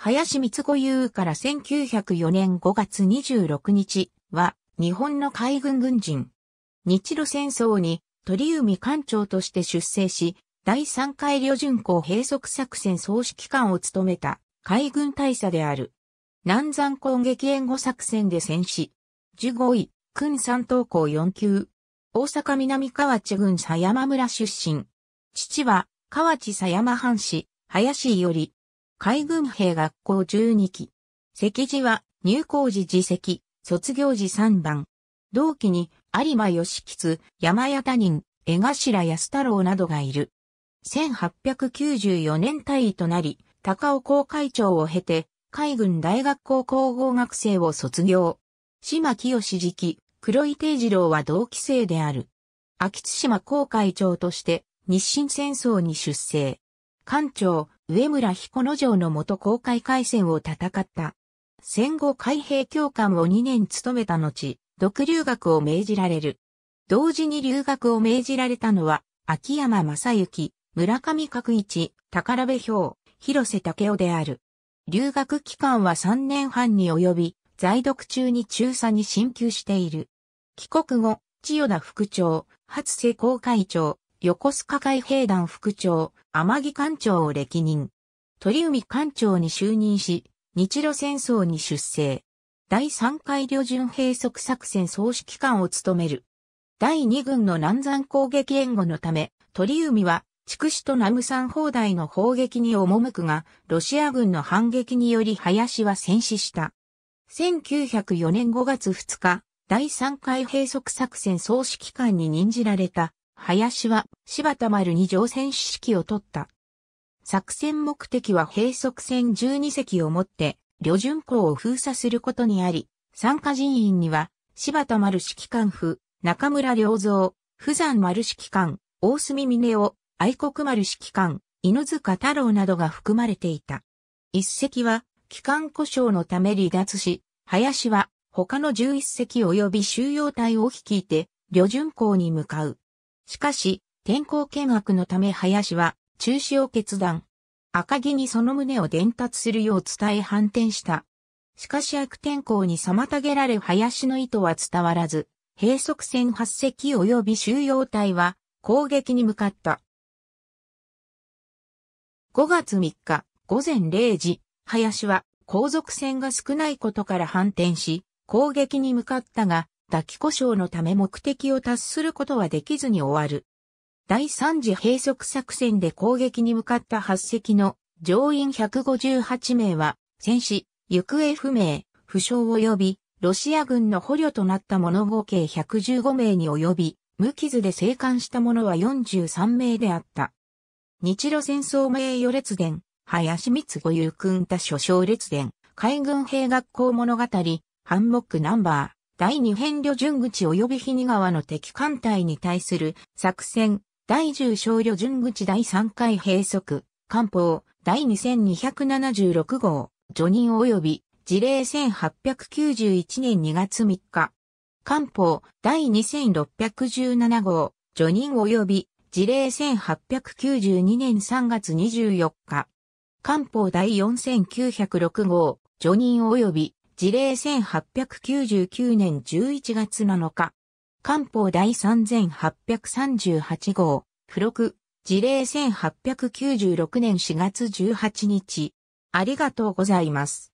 林光子優から1904年5月26日は日本の海軍軍人。日露戦争に鳥海艦長として出征し、第3回旅巡港閉塞作戦総指揮官を務めた海軍大佐である。南山攻撃援護作戦で戦死。15位、訓三等校4級。大阪南河内郡狭山村出身。父は河内狭山藩士、林より、海軍兵学校12期。席次は入校時自席、卒業時3番。同期に有馬義吉、山谷他人、江頭安太郎などがいる。1894年退位となり、高尾校会長を経て、海軍大学校工合学生を卒業。島清直樹、黒井定次郎は同期生である。秋津島校会長として日清戦争に出征。艦長、上村彦野城の元公開海戦を戦った。戦後海兵教官を2年務めた後、独留学を命じられる。同時に留学を命じられたのは、秋山正幸、村上角一、宝部表、広瀬武雄である。留学期間は3年半に及び、在読中に中佐に進級している。帰国後、千代田副長、初瀬公会長、横須賀海兵団副長、天城艦長を歴任。鳥海艦長に就任し、日露戦争に出征。第3回旅順閉塞作戦総指揮官を務める。第2軍の南山攻撃援護のため、鳥海は、筑紫と南山砲台の砲撃に赴くが、ロシア軍の反撃により林は戦死した。1904年5月2日、第3回閉塞作戦総指揮官に任じられた林は柴田丸に乗船指揮を取った。作戦目的は閉塞船12隻をもって、旅順港を封鎖することにあり、参加人員には、柴田丸指揮官府、中村良三、富山丸指揮官、大隅峰夫、愛国丸指揮官、犬塚太郎などが含まれていた。一隻は、機関故障のため離脱し、林は他の11隻及び収容隊を率いて、旅順港に向かう。しかし、天候見学のため林は中止を決断。赤木にその旨を伝達するよう伝え反転した。しかし悪天候に妨げられ林の意図は伝わらず、閉塞船8隻及び収容隊は攻撃に向かった。5月3日午前0時、林は後続船が少ないことから反転し、攻撃に向かったが、抱き故障のため目的を達することはできずに終わる。第三次閉塞作戦で攻撃に向かった8隻の乗員158名は戦死、行方不明、負傷及び、ロシア軍の捕虜となった者合計115名に及び、無傷で生還した者は43名であった。日露戦争名誉列伝、林光子有君太書章列伝、海軍兵学校物語、ハンモックナンバー。第二編旅順口及び日に川の敵艦隊に対する作戦、第十少旅順口第三回閉塞、艦砲、第2276号、除任及び。事例1891年2月3日。艦砲、第2617号、除任及び。事例1892年3月24日。艦砲第4906号、除任及び。事例1899年11月7日。官報第3838号、付録、事例1896年4月18日。ありがとうございます。